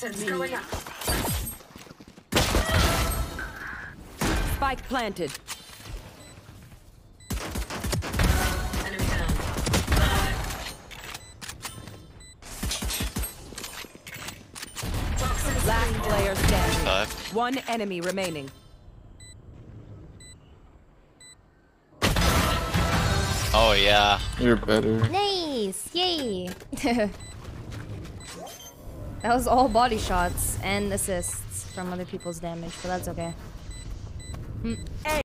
Toxins going up. Spike planted. Enemy down. Toxins Last player standing. Five. One enemy remaining. Oh yeah. You're better. Nice! Yay! that was all body shots and assists from other people's damage, but that's okay. Hmm.